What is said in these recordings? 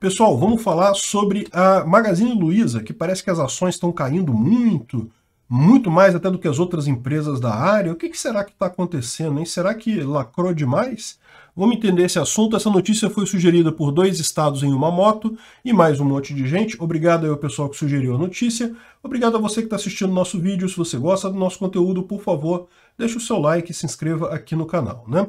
Pessoal, vamos falar sobre a Magazine Luiza, que parece que as ações estão caindo muito, muito mais até do que as outras empresas da área. O que, que será que está acontecendo? Hein? Será que lacrou demais? Vamos entender esse assunto. Essa notícia foi sugerida por dois estados em uma moto e mais um monte de gente. Obrigado ao pessoal que sugeriu a notícia. Obrigado a você que está assistindo nosso vídeo. Se você gosta do nosso conteúdo, por favor, deixe o seu like e se inscreva aqui no canal. Né?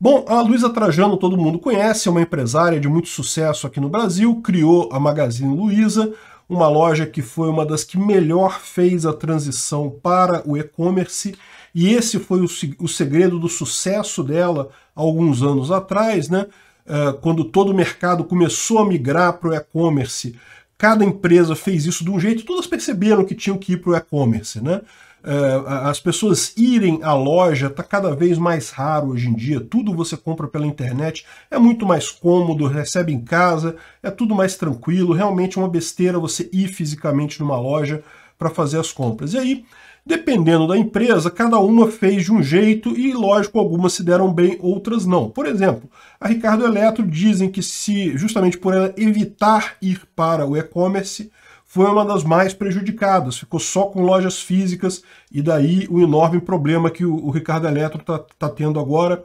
Bom, a Luísa Trajano todo mundo conhece, é uma empresária de muito sucesso aqui no Brasil, criou a Magazine Luiza, uma loja que foi uma das que melhor fez a transição para o e-commerce, e esse foi o, segredo do sucesso dela alguns anos atrás, né? Uh, quando todo o mercado começou a migrar para o e-commerce, cada empresa fez isso de um jeito, todas perceberam que tinham que ir para o e-commerce, né? Uh, as pessoas irem à loja está cada vez mais raro hoje em dia, tudo você compra pela internet, é muito mais cômodo, recebe em casa, é tudo mais tranquilo, realmente é uma besteira você ir fisicamente numa loja para fazer as compras. E aí, dependendo da empresa, cada uma fez de um jeito e, lógico, algumas se deram bem, outras não. Por exemplo, a Ricardo Eletro dizem que se, justamente por ela evitar ir para o e-commerce, foi uma das mais prejudicadas, ficou só com lojas físicas, e daí o enorme problema que o, o Ricardo Eletro está tá tendo agora.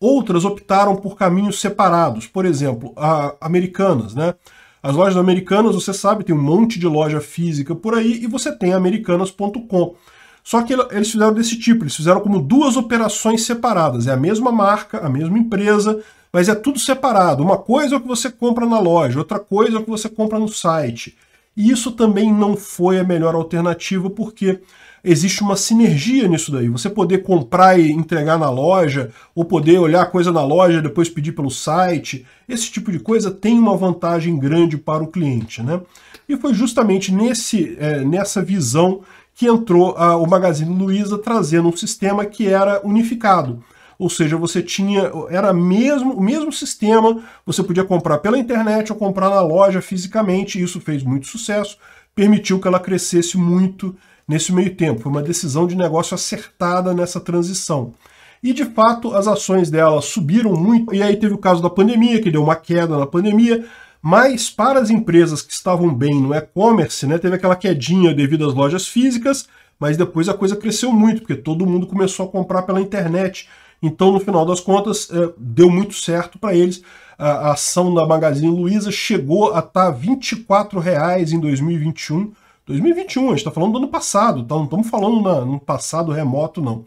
Outras optaram por caminhos separados, por exemplo, a Americanas, né? As lojas americanas, você sabe, tem um monte de loja física por aí, e você tem americanas.com. Só que eles fizeram desse tipo, eles fizeram como duas operações separadas. É a mesma marca, a mesma empresa, mas é tudo separado. Uma coisa é o que você compra na loja, outra coisa é o que você compra no site. E isso também não foi a melhor alternativa, porque existe uma sinergia nisso daí. Você poder comprar e entregar na loja, ou poder olhar a coisa na loja e depois pedir pelo site, esse tipo de coisa tem uma vantagem grande para o cliente. Né? E foi justamente nesse, é, nessa visão que entrou a, o Magazine Luiza trazendo um sistema que era unificado. Ou seja, você tinha, era mesmo, o mesmo sistema, você podia comprar pela internet ou comprar na loja fisicamente, isso fez muito sucesso, permitiu que ela crescesse muito nesse meio tempo. Foi uma decisão de negócio acertada nessa transição. E de fato as ações dela subiram muito, e aí teve o caso da pandemia, que deu uma queda na pandemia, mas para as empresas que estavam bem no e-commerce, né, teve aquela quedinha devido às lojas físicas, mas depois a coisa cresceu muito, porque todo mundo começou a comprar pela internet. Então, no final das contas, é, deu muito certo para eles. A, a, ação da Magazine Luiza chegou a estar tá R$ 24,00 em 2021. 2021, a gente está falando do ano passado, tá? não estamos falando na, no passado remoto, não.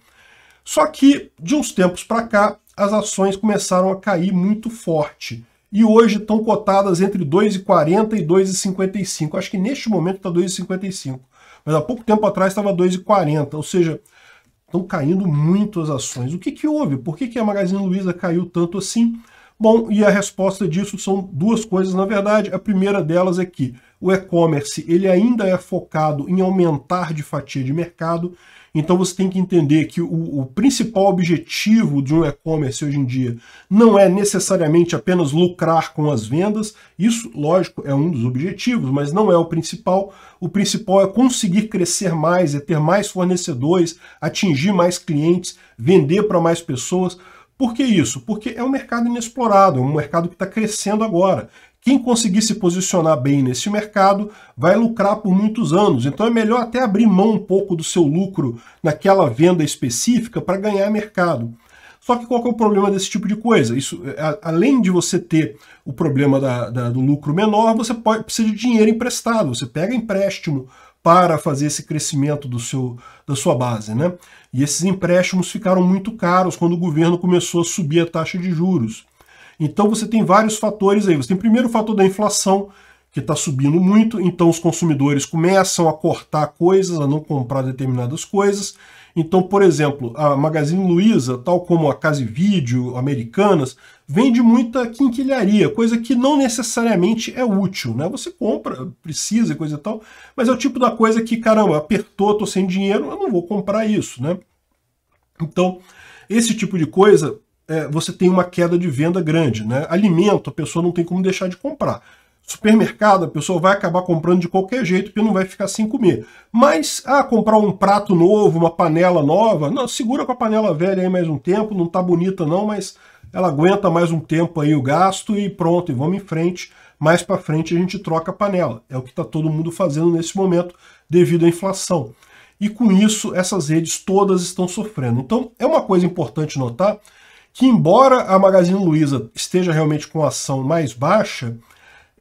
Só que, de uns tempos para cá, as ações começaram a cair muito forte. E hoje estão cotadas entre 2,40 e 2,55. Acho que neste momento está 2,55. Mas há pouco tempo atrás estava 2,40. Ou seja, estão caindo muito as ações. O que, que houve? Por que, que a Magazine Luiza caiu tanto assim? Bom, e a resposta disso são duas coisas, na verdade. A primeira delas é que o e-commerce ele ainda é focado em aumentar de fatia de mercado, então você tem que entender que o, o principal objetivo de um e-commerce hoje em dia não é necessariamente apenas lucrar com as vendas, isso, lógico, é um dos objetivos, mas não é o principal. O principal é conseguir crescer mais, é ter mais fornecedores, atingir mais clientes, vender para mais pessoas. Por que isso? Porque é um mercado inexplorado, é um mercado que está crescendo agora. Quem conseguir se posicionar bem nesse mercado vai lucrar por muitos anos. Então é melhor até abrir mão um pouco do seu lucro naquela venda específica para ganhar mercado. Só que qual que é o problema desse tipo de coisa? Isso, além de você ter o problema da, da, do lucro menor, você pode, precisa de dinheiro emprestado. Você pega empréstimo para fazer esse crescimento do seu, da sua base. Né? E esses empréstimos ficaram muito caros quando o governo começou a subir a taxa de juros. Então você tem vários fatores aí. Você tem primeiro o fator da inflação, que está subindo muito, então os consumidores começam a cortar coisas, a não comprar determinadas coisas. Então, por exemplo, a Magazine Luiza, tal como a Casa Vídeo, Americanas, vende muita quinquilharia, coisa que não necessariamente é útil, né? Você compra, precisa e coisa e tal, mas é o tipo da coisa que, caramba, apertou, tô sem dinheiro, eu não vou comprar isso, né? Então, esse tipo de coisa é, você tem uma queda de venda grande. Né? Alimento, a pessoa não tem como deixar de comprar. Supermercado, a pessoa vai acabar comprando de qualquer jeito porque não vai ficar sem comer. Mas, ah, comprar um prato novo, uma panela nova, não, segura com a panela velha aí mais um tempo, não tá bonita não, mas ela aguenta mais um tempo aí o gasto e pronto, e vamos em frente. mais para frente a gente troca a panela. É o que está todo mundo fazendo nesse momento devido à inflação. E com isso, essas redes todas estão sofrendo. Então, é uma coisa importante notar que, embora a Magazine Luiza esteja realmente com ação mais baixa,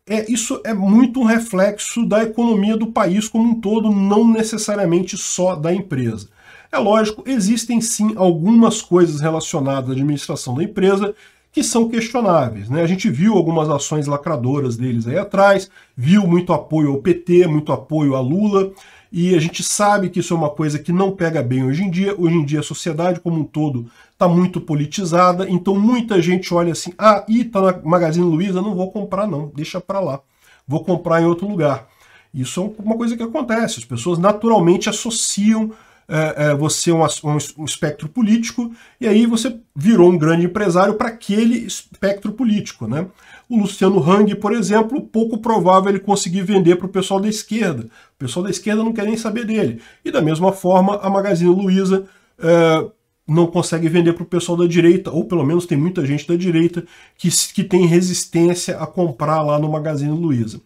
é, isso é muito um reflexo da economia do país como um todo, não necessariamente só da empresa. É lógico, existem sim algumas coisas relacionadas à administração da empresa que são questionáveis. Né? A gente viu algumas ações lacradoras deles aí atrás, viu muito apoio ao PT, muito apoio a Lula, e a gente sabe que isso é uma coisa que não pega bem hoje em dia. Hoje em dia a sociedade como um todo está muito politizada, então muita gente olha assim, ah, e tá na Magazine Luiza, não vou comprar não, deixa para lá, vou comprar em outro lugar. Isso é uma coisa que acontece, as pessoas naturalmente associam é, é, você um, um, um, espectro político, e aí você virou um grande empresário para aquele espectro político. Né? O Luciano Hang, por exemplo, pouco provável ele conseguir vender para o pessoal da esquerda. O pessoal da esquerda não quer nem saber dele. E da mesma forma, a Magazine Luiza é, não consegue vender para o pessoal da direita, ou pelo menos tem muita gente da direita que, que tem resistência a comprar lá no Magazine Luiza.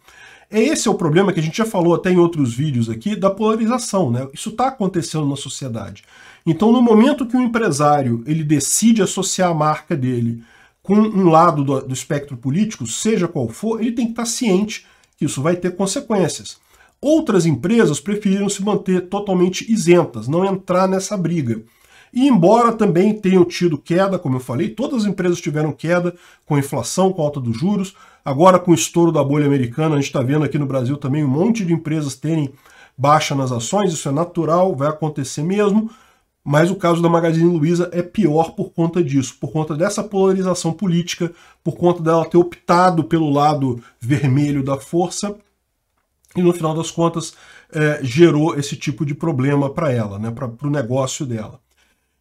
Esse é o problema que a gente já falou até em outros vídeos aqui, da polarização. Né? Isso está acontecendo na sociedade. Então, no momento que o empresário ele decide associar a marca dele com um lado do, do espectro político, seja qual for, ele tem que estar ciente que isso vai ter consequências. Outras empresas preferiram se manter totalmente isentas, não entrar nessa briga. E embora também tenham tido queda, como eu falei, todas as empresas tiveram queda com a inflação, com a alta dos juros, Agora, com o estouro da bolha americana, a gente está vendo aqui no Brasil também um monte de empresas terem baixa nas ações, isso é natural, vai acontecer mesmo, mas o caso da Magazine Luiza é pior por conta disso, por conta dessa polarização política, por conta dela ter optado pelo lado vermelho da força, e no final das contas é, gerou esse tipo de problema para ela, né, para o negócio dela.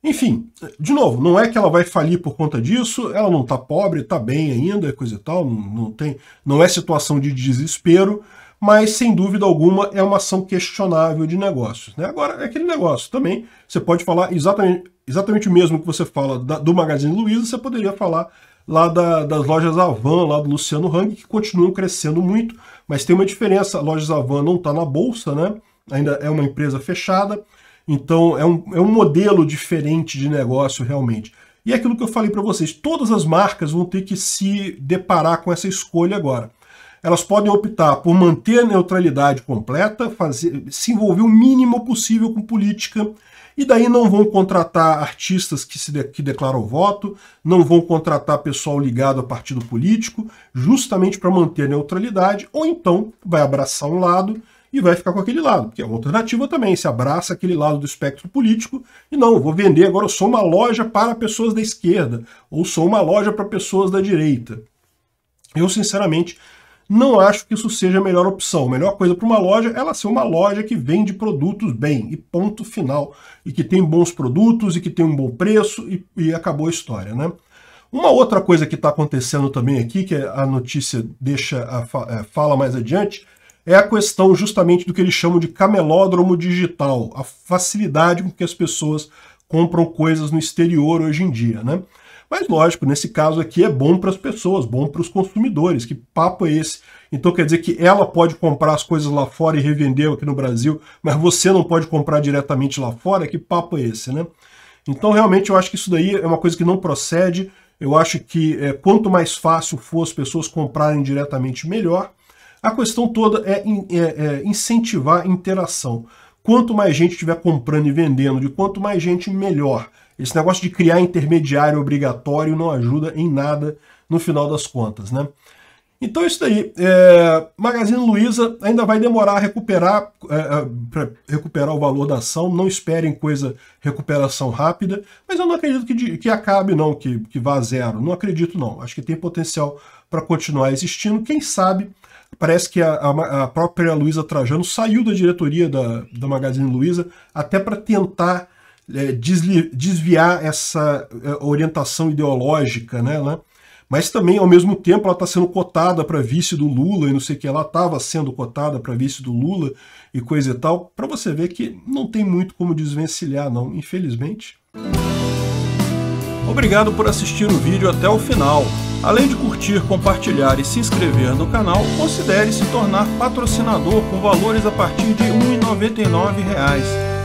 Enfim, de novo, não é que ela vai falir por conta disso, ela não está pobre, está bem ainda, coisa e tal, não, não, tem, não é situação de desespero, mas sem dúvida alguma é uma ação questionável de negócios. Né? Agora, é aquele negócio também, você pode falar exatamente, exatamente o mesmo que você fala da, do Magazine Luiza, você poderia falar lá da, das lojas Avan, lá do Luciano Hang, que continuam crescendo muito, mas tem uma diferença, a lojas Avan não está na bolsa, né? ainda é uma empresa fechada, então é um, é um modelo diferente de negócio realmente. E é aquilo que eu falei para vocês, todas as marcas vão ter que se deparar com essa escolha agora. Elas podem optar por manter a neutralidade completa, fazer, se envolver o mínimo possível com política, e daí não vão contratar artistas que, se de, que declaram voto, não vão contratar pessoal ligado a partido político, justamente para manter a neutralidade, ou então vai abraçar um lado e vai ficar com aquele lado, que é uma alternativa também, se abraça aquele lado do espectro político e não, vou vender agora, eu sou uma loja para pessoas da esquerda, ou sou uma loja para pessoas da direita. Eu, sinceramente, não acho que isso seja a melhor opção. A melhor coisa para uma loja é ela ser uma loja que vende produtos bem, e ponto final. E que tem bons produtos, e que tem um bom preço, e, e acabou a história, né? Uma outra coisa que está acontecendo também aqui, que a notícia deixa a, é, fala mais adiante, é a questão justamente do que eles chamam de camelódromo digital, a facilidade com que as pessoas compram coisas no exterior hoje em dia, né? Mas lógico, nesse caso aqui é bom para as pessoas, bom para os consumidores. Que papo é esse? Então quer dizer que ela pode comprar as coisas lá fora e revender aqui no Brasil, mas você não pode comprar diretamente lá fora? Que papo é esse, né? Então realmente eu acho que isso daí é uma coisa que não procede. Eu acho que é, quanto mais fácil for as pessoas comprarem diretamente, melhor. A questão toda é, é, é incentivar a interação. Quanto mais gente estiver comprando e vendendo, de quanto mais gente, melhor. Esse negócio de criar intermediário obrigatório não ajuda em nada no final das contas, né? Então isso daí, é, Magazine Luiza ainda vai demorar a recuperar, é, é recuperar o valor da ação, não esperem coisa recuperação rápida, mas eu não acredito que, que acabe não, que, que vá a zero, não acredito não, acho que tem potencial para continuar existindo, quem sabe Parece que a, a, a própria Luísa Trajano saiu da diretoria da, da Magazine Luiza até para tentar é, desli, desviar essa é, orientação ideológica, né, né? Mas também, ao mesmo tempo, ela está sendo cotada para vice do Lula e não sei o que, ela estava sendo cotada para vice do Lula e coisa e tal, para você ver que não tem muito como desvencilhar, não, infelizmente. Obrigado por assistir o vídeo até o final. Além de curtir, compartilhar e se inscrever no canal, considere se tornar patrocinador com valores a partir de R$ 1,99